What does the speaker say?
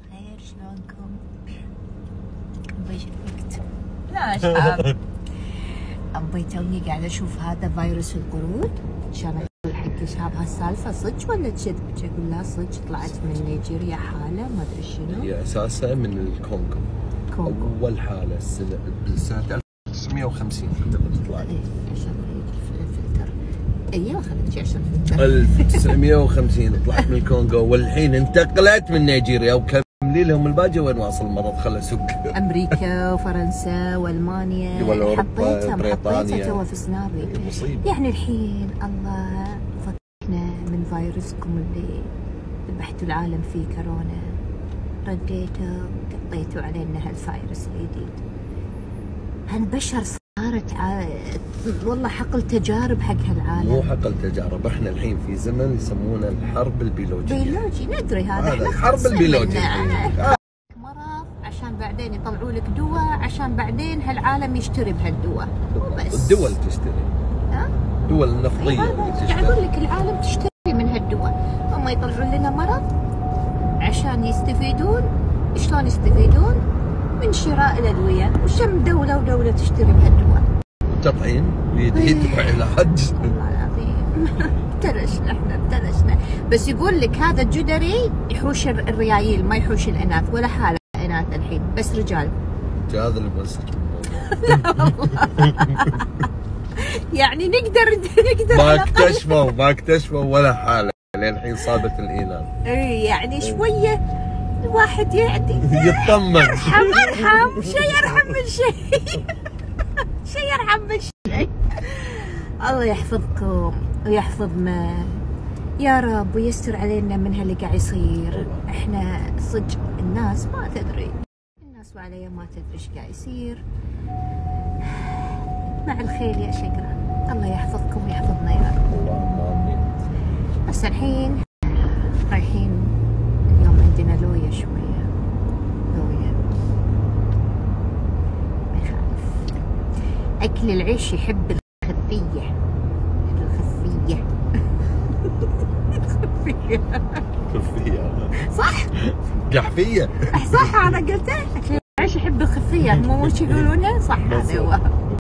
الخير شلونكم؟ ابي شفت لا شباب ابي توني قاعدة أشوف هذا فيروس القرود عشان أقول حق شباب هالسالفه صدق ولا كذب؟ أقول لا صدق طلعت من نيجيريا حاله ما ادري شنو هي أساسا من الكونغو كونغو اول حاله السنة بسنه 1950 اعتقد طلعت إيه، عشان يجي الفلتر أيوه خليك عشان الفلتر 1950 طلعت من الكونغو والحين انتقلت من نيجيريا وكملي لهم الباقي وين واصل المرض؟ خله سوق أمريكا وفرنسا وألمانيا. دول حطيتها بريطانيا. حطيتها تو في سنابي مصيبة. يعني الحين الله فكنا من فيروسكم اللي ذبحتوا العالم فيه كورونا. رديتوا وقطيتوا علينا هالفيروس الجديد. هالبشر صارت ع... والله حقل تجارب حق مو هالعالم حقل تجارب إحنا الحين في زمن يسمونه الحرب البيولوجية. بيولوجي ندري هذا. إحنا الحرب خلصنا البيولوجية. منه. مرض عشان بعدين يطلعوا لك دواء عشان بعدين هالعالم يشتري بهالدواء. وبس الدول تشتري. ها؟ قاعد تشتري. أقول لك العالم تشتري من هالدواء. هم يطلعون لنا مرض عشان يستفيدون. شلون يستفيدون؟ من شراء الأدوية وشم دولة ودولة تشتري بهالدواء تطعيم؟ جديد وعلاج والله العظيم. ابتلشنا إحنا ابتلشنا بس يقول لك هذا الجدري يحوش الر- الريايل ما يحوش الأناث ولا حالة أناث الحين. بس رجال. هذا اللي بس يعني نقدر نقدر ما اكتشفوا ما اكتشفوا ولا حالة. للحين صابت الاناث إيه، يعني شوية الواحد يعني يطمن. أرحم أرحم. شيء أرحم من شيء. شيء أرحم من شيء. الله يحفظكم ويحفظنا. يا رب ويستر علينا من هاللي قاعد يصير. إحنا صدق الناس ما تدري. الناس وعليا ما تدري إيش قاعد يصير. مع الخير يا شقرة الله يحفظكم ويحفظنا يا رب. اللهم امين بس الحين رايحين عندنا لوية شوية. لوية. ما يخالف أكل العيش يحب الخفية. الخفية الخفية. خفية. صح؟ قحفية. صح أنا قلته أكل العيش يحب الخفية. مو مش يقولونه صح هذا هو.